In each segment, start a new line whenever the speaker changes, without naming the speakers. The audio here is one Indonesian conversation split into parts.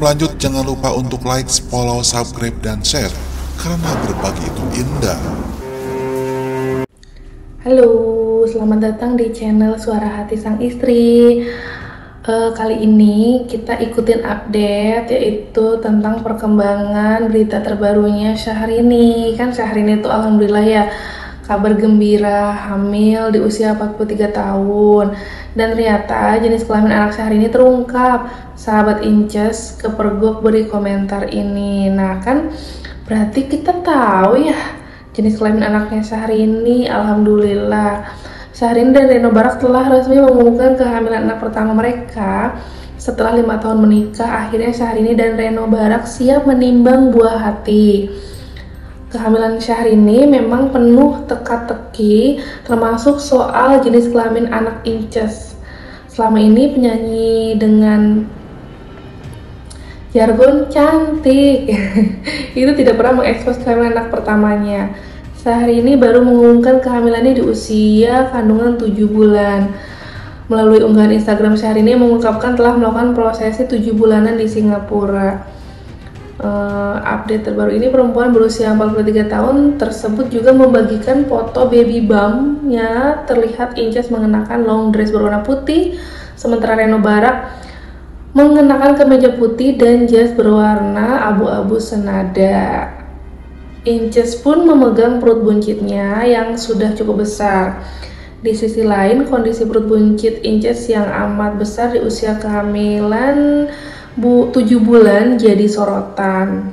lanjut, jangan lupa untuk like, follow, subscribe, dan share. Karena berbagi itu indah.
Halo, selamat datang di channel Suara Hati Sang Istri. Eh, kali ini kita ikutin update yaitu tentang perkembangan berita terbarunya Syahrini. Kan Syahrini itu alhamdulillah ya kabar gembira hamil di usia 43 tahun. Dan ternyata jenis kelamin anak Syahrini terungkap. Sahabat Inces kepergok beri komentar ini. Nah, kan berarti kita tahu ya jenis kelamin anaknya Syahrini alhamdulillah Syahrini dan Reno Barak telah resmi mengumumkan kehamilan anak pertama mereka setelah lima tahun menikah akhirnya Syahrini dan Reno Barak siap menimbang buah hati kehamilan Syahrini memang penuh teka-teki termasuk soal jenis kelamin anak Inces. Selama ini penyanyi dengan jargon cantik. Itu tidak pernah mengekspos kehamilan anak pertamanya. Sehari ini baru mengumumkan kehamilannya di usia kandungan 7 bulan. Melalui unggahan Instagram Syahrini mengungkapkan telah melakukan prosesi 7 bulanan di Singapura uh, update terbaru ini perempuan berusia 43 tahun tersebut juga membagikan foto baby bumpnya terlihat Inces mengenakan long dress berwarna putih sementara Reno Barak mengenakan kemeja putih dan jas berwarna abu-abu senada. Inces pun memegang perut buncitnya yang sudah cukup besar. Di sisi lain, kondisi perut buncit Inces yang amat besar di usia kehamilan bu 7 bulan jadi sorotan.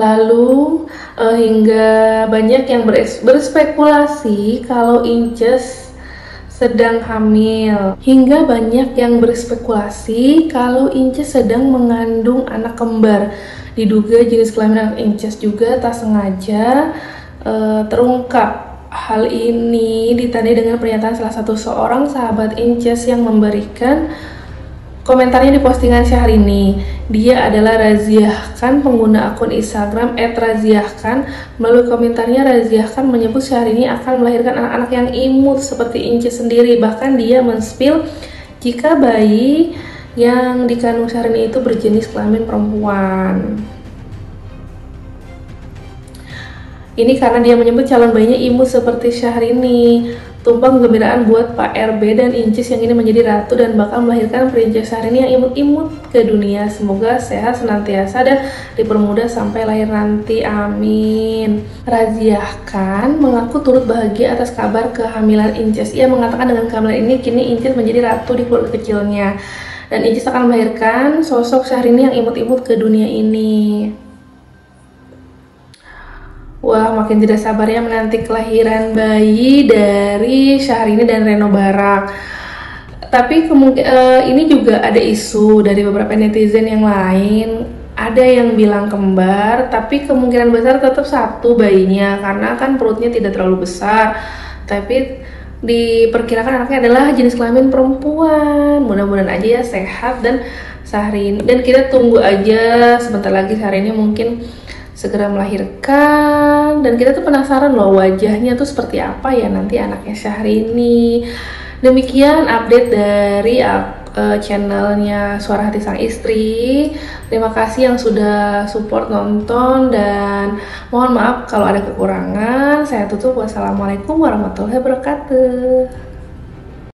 Lalu eh, hingga banyak yang berspekulasi kalau Inces sedang hamil. Hingga banyak yang berspekulasi kalau Inces sedang mengandung anak kembar. Diduga jenis kelamin anak Inces juga tak sengaja uh, terungkap. Hal ini ditandai dengan pernyataan salah satu seorang sahabat Inces yang memberikan Komentarnya di postingan Syahrini, dia adalah Raziahkan pengguna akun Instagram @raziahkan. Melalui komentarnya Raziahkan menyebut Syahrini akan melahirkan anak-anak yang imut seperti Inci sendiri. Bahkan dia menspil jika bayi yang dikandung Syahrini itu berjenis kelamin perempuan. Ini karena dia menyebut calon bayinya imut seperti Syahrini. Tumpang kegembiraan buat Pak RB dan Incis yang ini menjadi ratu dan bakal melahirkan princess ini yang imut-imut ke dunia. Semoga sehat senantiasa dan dipermudah sampai lahir nanti. Amin. Raziahkan mengaku turut bahagia atas kabar kehamilan Incis. Ia mengatakan dengan kehamilan ini kini Incis menjadi ratu di keluarga kecilnya. Dan Incis akan melahirkan sosok Syahrini yang imut-imut ke dunia ini. Wah, makin tidak sabar ya menanti kelahiran bayi dari Syahrini dan Reno Barak. Tapi uh, ini juga ada isu dari beberapa netizen yang lain. Ada yang bilang kembar, tapi kemungkinan besar tetap satu bayinya karena kan perutnya tidak terlalu besar. Tapi diperkirakan anaknya adalah jenis kelamin perempuan. Mudah-mudahan aja ya sehat dan Syahrini dan kita tunggu aja sebentar lagi Syahrini mungkin segera melahirkan. Dan kita tuh penasaran loh wajahnya tuh seperti apa ya nanti anaknya Syahrini. Demikian update dari uh, channelnya Suara Hati Sang Istri. Terima kasih yang sudah support nonton dan mohon maaf kalau ada kekurangan. Saya tutup. Wassalamualaikum warahmatullahi wabarakatuh